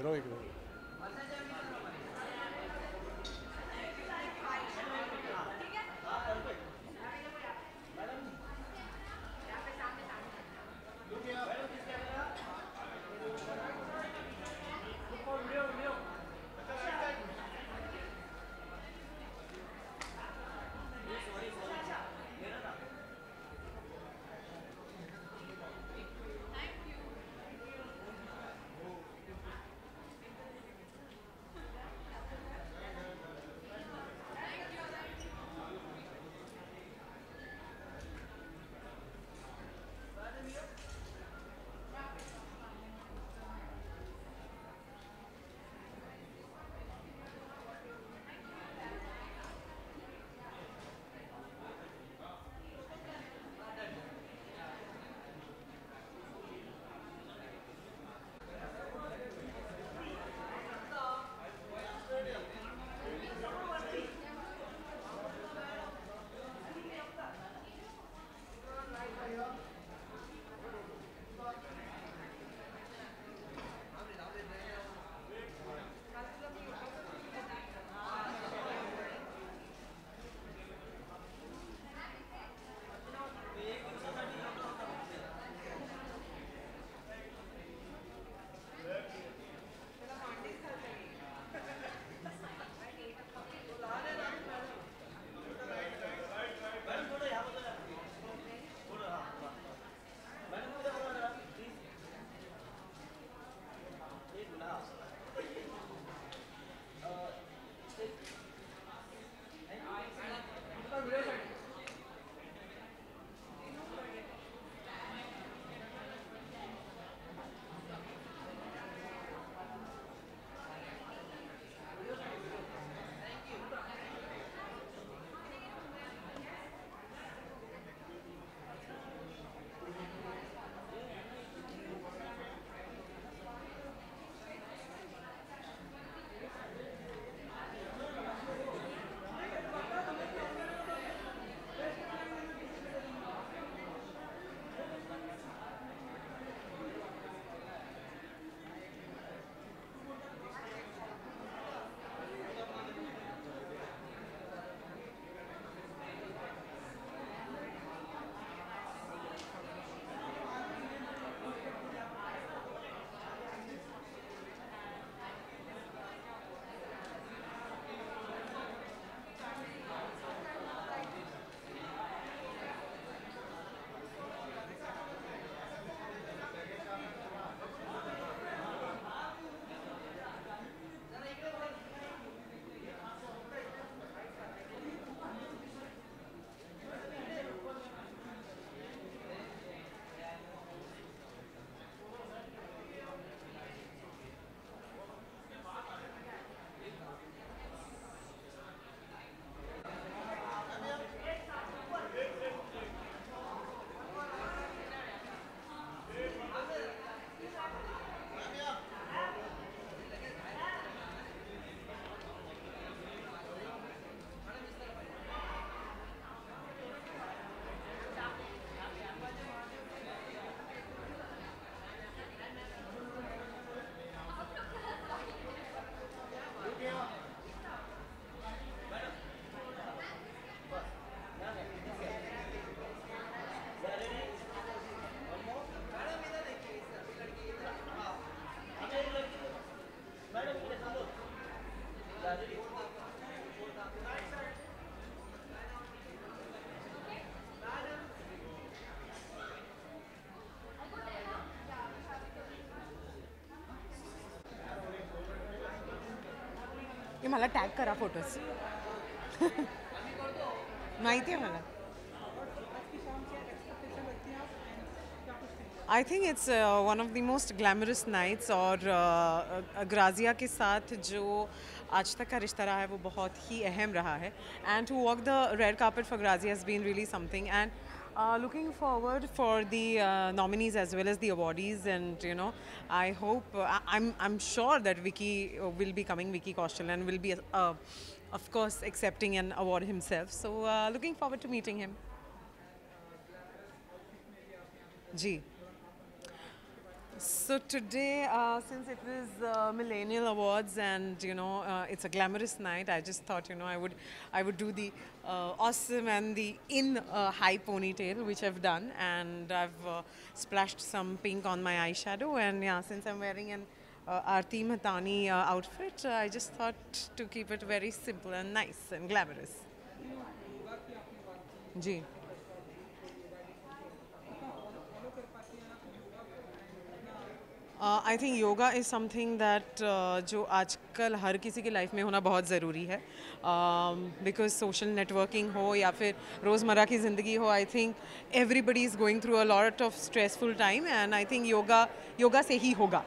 Hero मला tag करा photos माहिती आहे मला? I think it's one of the most glamorous nights और ग्राजिया के साथ जो आज तक का रिश्ता रहा है वो बहुत ही अहम रहा है and to walk the red carpet for Grazia has been really something and uh, looking forward for the uh, nominees as well as the awardees and you know i hope uh, i'm i'm sure that vicky uh, will be coming vicky Kaushal and will be uh, of course accepting an award himself so uh, looking forward to meeting him जी So today, uh, since it was uh, Millennial Awards and you know uh, it's a glamorous night, I just thought you know I would I would do the uh, awesome and the in uh, high ponytail, which I've done, and I've uh, splashed some pink on my eyeshadow. And yeah, since I'm wearing an uh, Aarti Matani outfit, I just thought to keep it very simple and nice and glamorous. Ji I think yoga is something that जो आजकल हर किसी की life में होना बहुत ज़रूरी है। Because social networking हो या फिर रोज़मर्रा की ज़िंदगी हो I think everybody is going through a lot of stressful time and I think yoga yoga से ही होगा।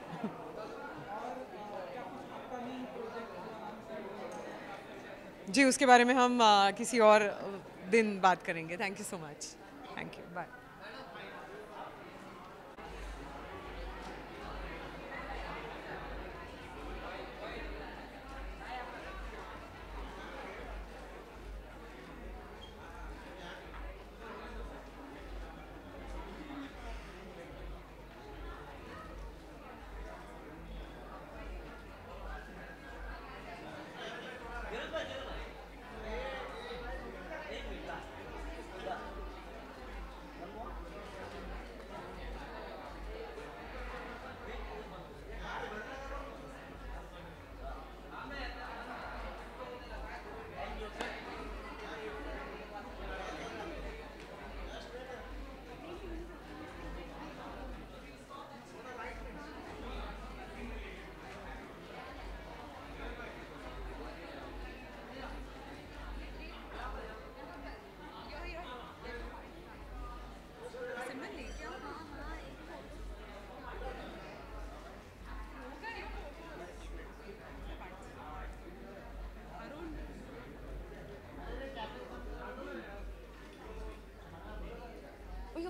जी उसके बारे में हम uh, किसी और दिन बात करेंगे। Thank you so much thank you bye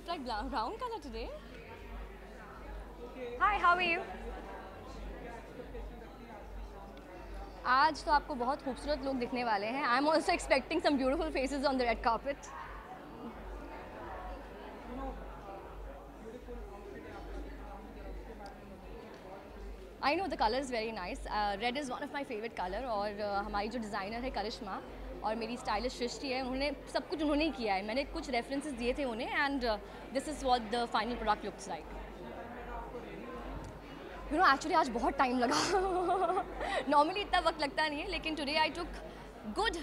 You've like brown color today? Hi, how are you? आज तो आपको बहुत खूबसूरत लोग दिखने वाले हैं I am also expecting some beautiful faces on the red carpet I know the colour is very nice red is one of my favourite colour और uh, हमारी जो डिज़ाइनर है करिश्मा और मेरी स्टाइलिश सृष्टि है, उन्होंने सब कुछ उन्होंने ही किया है। मैंने कुछ रेफरेंसेस दिए थे उन्हें and this is what the final product looks like you know actually आज बहुत टाइम लगा। नॉर्मली इतना वक्त लगता नहीं है, लेकिन today I took good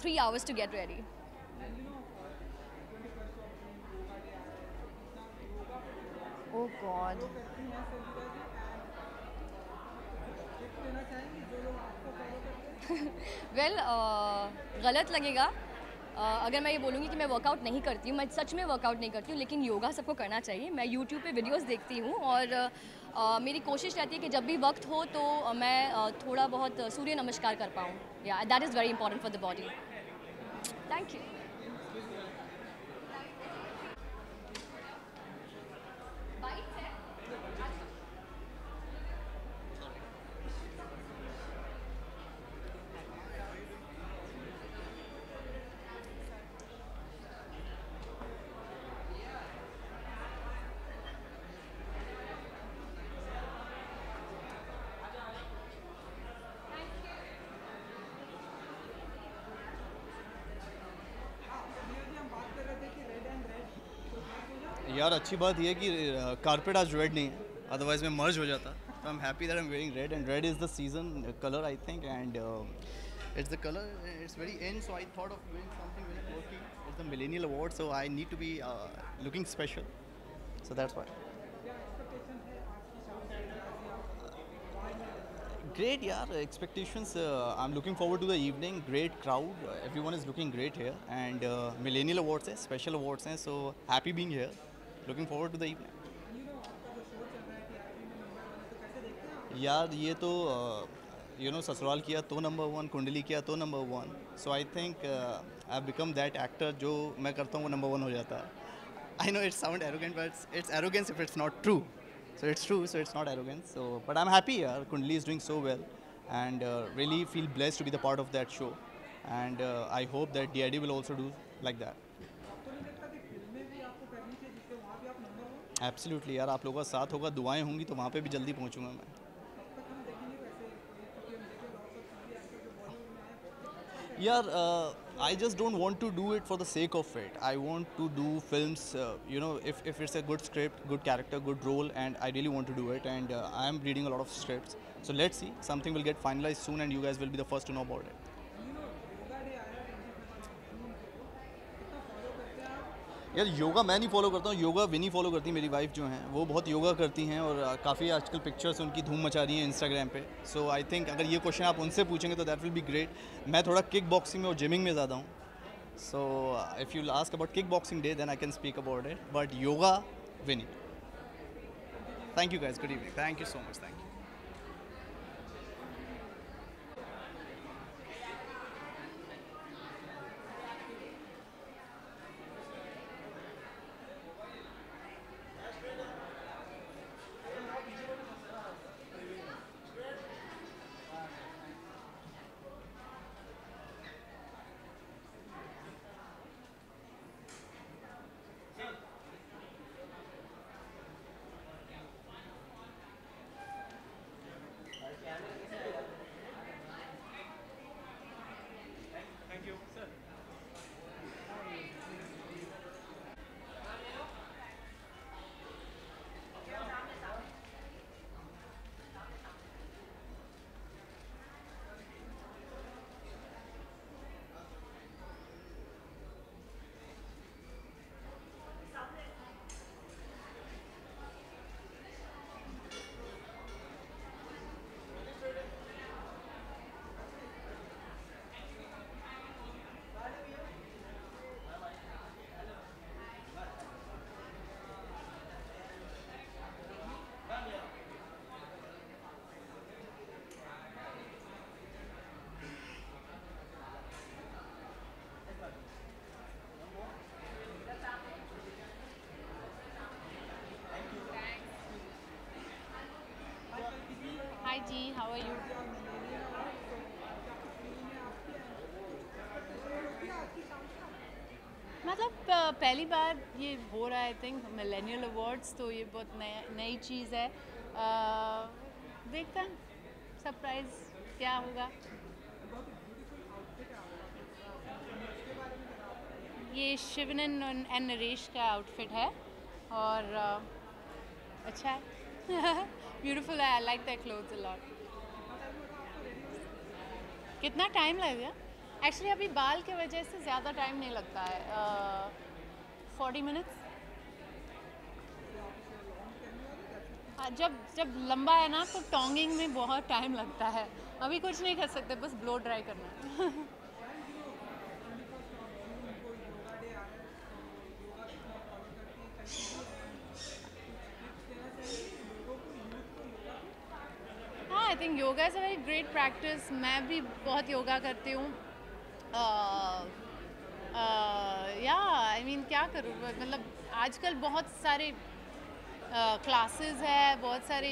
three hours to get ready Oh God. Well well, गलत लगेगा। Uh, अगर मैं ये बोलूँगी कि मैं वर्कआउट नहीं करती हूँ मैं सच में वर्कआउट नहीं करती हूँ लेकिन योगा सबको करना चाहिए। मैं यूट्यूब पे वीडियोस देखती हूँ और uh, मेरी कोशिश रहती है कि जब भी वक्त हो तो uh, मैं uh, थोड़ा बहुत सूर्य नमस्कार कर पाऊँ। या that is very important for the body thank you यार, अच्छी बात यह कि कारपेट आज रेड नहीं है अदरवाइज़ में मर्ज हो जाता। तो I am happy that I am wearing red and red is the season colour I think and it's the colour it's very and so I thought of doing something very quirky it's the millennial award so I need to be looking special so that's why great यार expectations I am looking forward to the evening great crowd every is looking great here and millennial awards हैं special awards हैं so happy being here Looking forward to the evening. यार ये तो you know ससुराल किया तो number one Kundali किया तो number one so I think I become that actor जो मैं करता हूँ वो नंबर वन हो जाता है I know it's sound arrogant but it's arrogance if it's not true So it's true, so it's not arrogance. So, but I'm happy. Uh, Kundali is doing so well, and uh, really feel blessed to be the part of that show. And uh, I hope that DID will also do like that. Absolutely यार, आप लोगों का साथ होगा, दुआएँ होंगी तो वहाँ पे भी जल्दी पहुँचूँगा मैं। यार I just don't want to do it for the sake of it I want to do films you know if if it's a good script good character good role and I really want to do it and I am reading a lot of scripts so let's see something will get finalize soon and you guys will be the first to know about it यार योगा मैं नहीं follow करता हूँ योगा विनी follow करती है मेरी wife जो हैं, वो बहुत योगा करती हैं और काफ़ी आजकल पिक्चर्स उनकी धूम मचा रही हैं इंस्टाग्राम पे। सो आई थिंक अगर ये क्वेश्चन आप उनसे पूछेंगे तो दैट विल बी ग्रेट मैं थोड़ा किक बॉक्सिंग में और जिमिंग में ज़्यादा हूँ। So if you ask about kick boxing day then I can speak about it but yoga Winnie thank you guys good evening thank you so much thank you Hi G, how are you? मतलब पहली बार ये हो रहा है I think millennial awards तो ये बहुत नया, नई चीज़ है। देखते हैं सरप्राइज़ क्या होगा। ये शिवनन एंड नरेश का आउटफिट है, और अच्छा है। ब्यूटीफुल है I like that clothes a lot कितना टाइम लगेगा? एक्चुअली अभी बाल के वजह से ज़्यादा टाइम नहीं लगता है। फोर्टी uh, मिनट्स जब जब लंबा है ना तो टोंगिंग में बहुत टाइम लगता है। अभी कुछ नहीं कर सकते बस ब्लो ड्राई करना है। हाँ I think yoga is a very great practice मैं भी बहुत योगा करती हूँ। या आई मीन क्या करूँ? मतलब आजकल बहुत सारे क्लासेस है बहुत सारे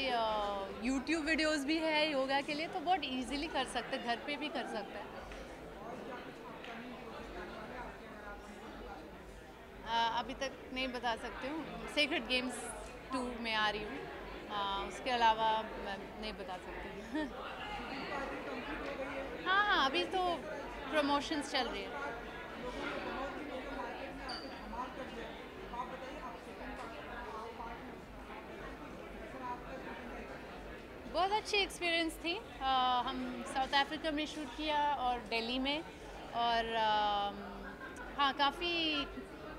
यूट्यूब वीडियोस भी है योगा के लिए तो बहुत इजीली कर सकते घर पे भी कर सकते हैं। अ, अभी तक नहीं बता सकती हूँ। सीक्रेट गेम्स टू में आ रही हूँ। अ, उसके अलावा मैं नहीं बता सकती हाँ हाँ अभी तो प्रमोशंस चल रही है। बहुत अच्छी एक्सपीरियंस थी। अ, हम साउथ अफ्रीका में शूट किया और दिल्ली में और अम, हाँ काफ़ी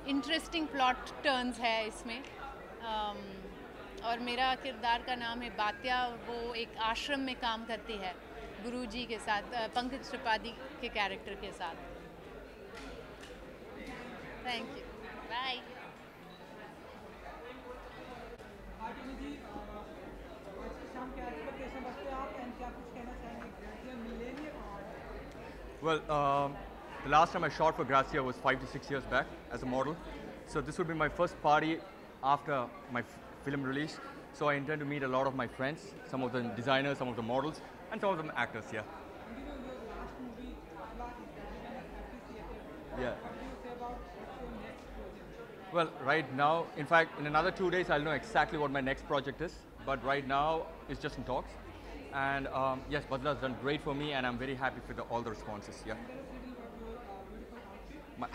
इंटरेस्टिंग प्लॉट टर्न्स है इसमें। अम, और मेरा किरदार का नाम है बात्या वो एक आश्रम में काम करती है। गुरुजी के साथ पंकज त्रिपाठी के कैरेक्टर के साथ thank you bye Well, um, the last time I shot for Grazia was five to six years back as a model. So this would be my first party after my film release. So I intend to meet a lot of my friends, some of the designers, some of the models, and some of them actors. Yeah. Yeah. Well, right now, in fact, in another two days, I'll know exactly what my next project is. But right now, it's just in talks. And um, yes, has done great for me, and I'm very happy for the, all the responses. Yeah.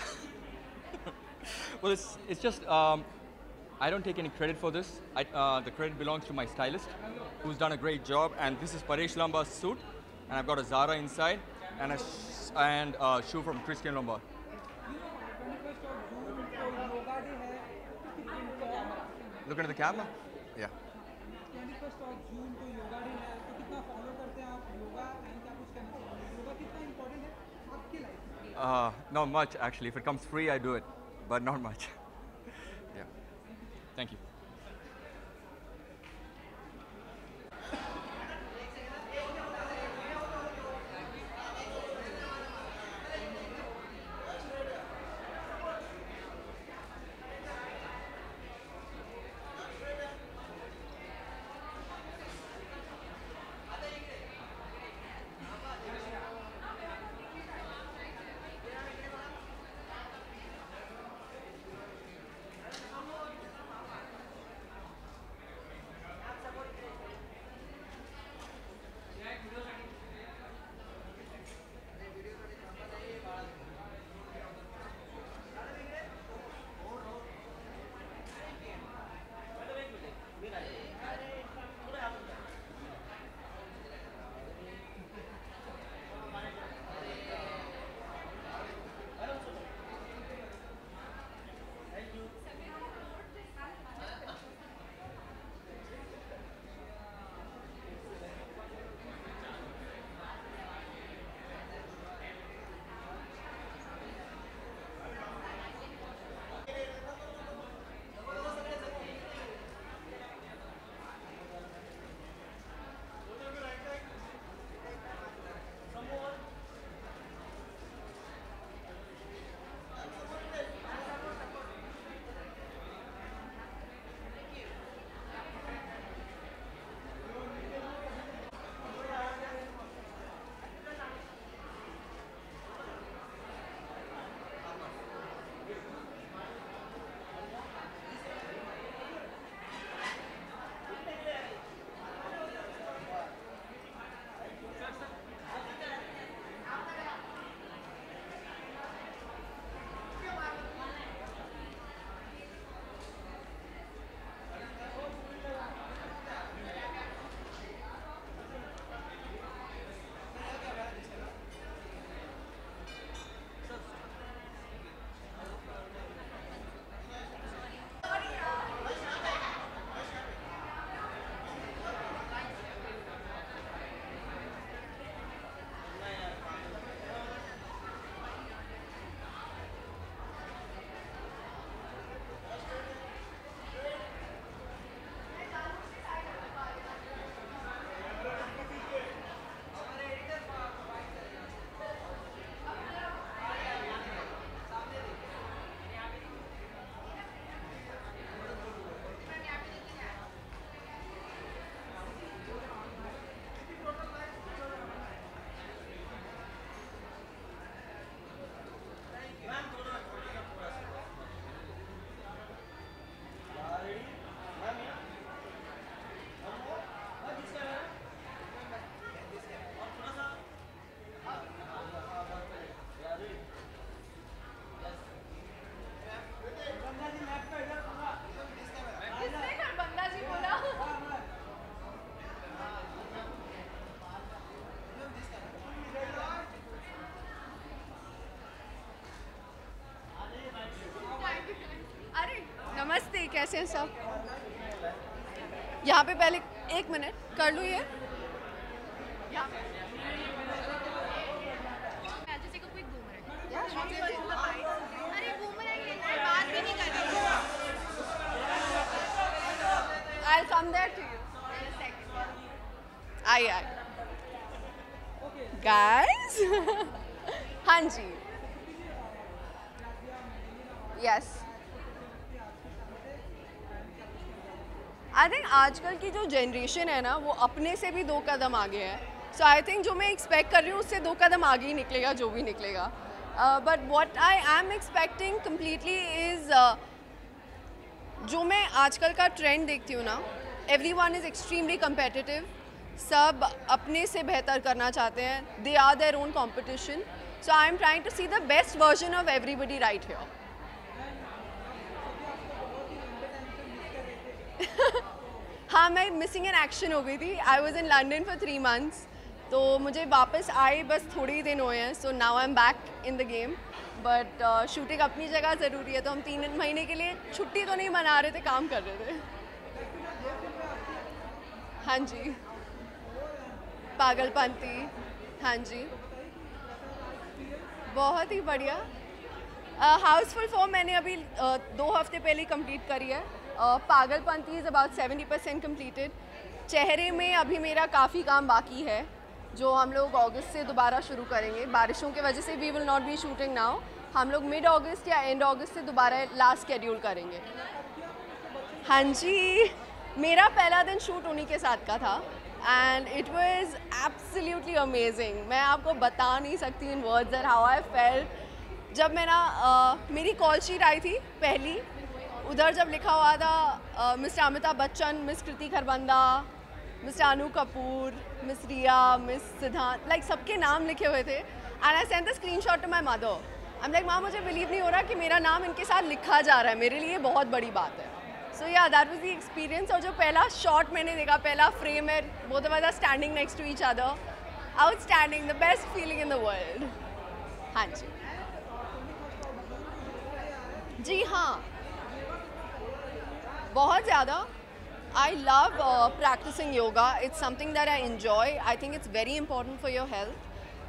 Well, it's, it's just um, I don't take any credit for this. I, uh, the credit belongs to my stylist, who's done a great job. And this is Paresh Lamba's suit, and I've got a Zara inside, and a and a shoe from Christian Lombard. Looking at the camera? Yeah. Uh, not much actually. If it comes free, I do it, but not much. Thank you. कैसे हैं सब। यहाँ पे पहले एक minute, कर लूँ ये। I'll come there guys? हाँ जी यस आई थिंक आजकल की जो जनरेशन है ना, वो अपने से भी दो कदम आगे है। सो आई थिंक जो मैं एक्सपेक्ट कर रही हूँ, उससे दो कदम आगे ही निकलेगा, जो भी निकलेगा। But what I am expecting completely is जो मैं आजकल का ट्रेंड देखती हूँ ना every one is extremely competitive सब अपने से बेहतर करना चाहते हैं। They are their own competition so I am trying to see the best version of everybody right here हाँ मैं मिसिंग इन एक्शन हो गई थी। I was in London for three months तो मुझे वापस आए बस थोड़े ही दिन हुए हैं so now I am back in the game but shooting अपनी जगह ज़रूरी है तो हम तीन महीने के लिए छुट्टी तो नहीं मना रहे थे काम कर रहे थे। हाँ जी। पागलपंती हाँ जी। बहुत ही बढ़िया। हाउसफुल फॉर्म मैंने अभी uh, दो हफ़्ते पहले कंप्लीट करी है। Pagalpanti is about seventy percent completed चेहरे में अभी मेरा काफ़ी काम बाकी है जो हम लोग अगस्त से दोबारा शुरू करेंगे। बारिशों की वजह से we will not be shooting now हम लोग मिड अगस्त या एंड अगस्त से दोबारा लास्ट शेड्यूल करेंगे। हाँ जी मेरा पहला दिन शूट उन्हीं के साथ का था and it was absolutely amazing मैं आपको बता नहीं सकती in words and how I felt जब मैं ना uh, मेरी कॉल शीट आई थी पहली उधर जब लिखा हुआ था mister Amitabh Bachchan, miss Kriti Kharbanda, mister Anu Kapoor, miss Riya, miss Siddhant like सबके नाम लिखे हुए थे। And I send the screen shot to my mother I am like माँ, मुझे बिलीव नहीं हो रहा कि मेरा नाम इनके साथ लिखा जा रहा है। मेरे लिए बहुत बड़ी बात है। सो या दैट वॉज़ दी एक्सपीरियंस और जो पहला शॉट मैंने देखा, पहला फ्रेम है both of are standing next to each other outstanding the best feeling in the world हाँ जी। जी हाँ। बहुत ज़्यादा uh, practicing yoga. It's something that I enjoy. I think it's very important for your health.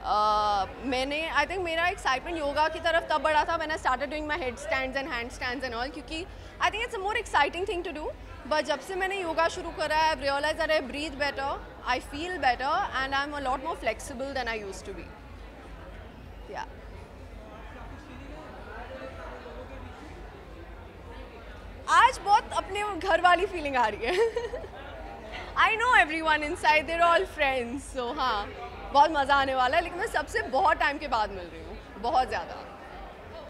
Uh, मैंने I think मेरा excitement yoga की तरफ़ तब बढ़ा था मैंने started doing my head stand and hand stand and all क्योंकि I think it's more exciting thing to do but जब से मैंने योगा शुरू करा है I realize that I breathe better I feel better and I am a lot more flexible than I use to be या आज बहुत अपने घर वाली फीलिंग आ रही है। I know every one inside there all friends so हाँ बहुत मज़ा आने वाला है, लेकिन मैं सबसे बहुत टाइम के बाद मिल रही हूँ, बहुत ज़्यादा।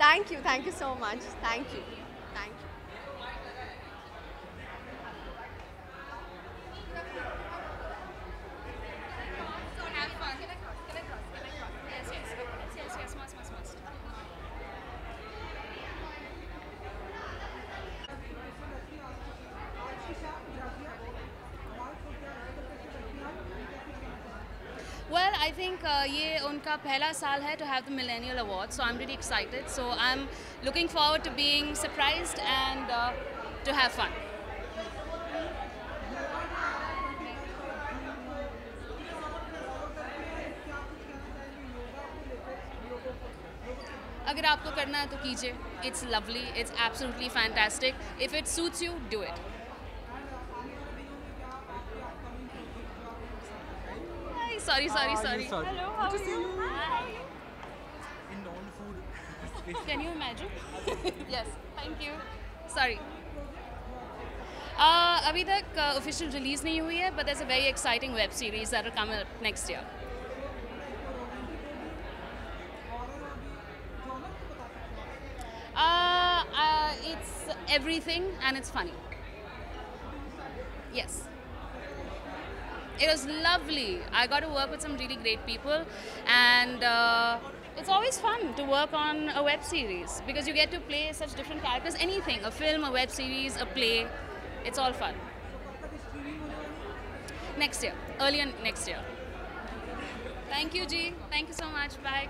Thank you thank you so much thank you thank you Well, I think uh, उनका पहला साल है to have the Millennial Award, so I'm really excited. So I'm looking forward to being surprised and uh, to have fun. अगर आपको करना है तो कीजिए it's lovely it's absolutely fantastic if it suits you do it sorry, sorry, sorry. Hello, how are you? Hi. In non-food. Can you imagine? yes, thank you. Sorry. Uh, अभी तक official uh, release नहीं हुई है but there's a very exciting web series that will come up next year. Uh, uh, it's everything and it's funny. Yes it was lovely. I got to work with some really great people, and uh, it's always fun to work on a web series because you get to play such different characters. Anything, a film, a web series, a play, it's all fun. Next year, early next year. Thank you, G. Thank you so much. Bye.